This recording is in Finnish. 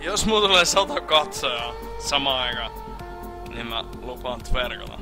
Jos mulla tulee sata katsojaa samaan aikaan, niin mä lupaan tverkata.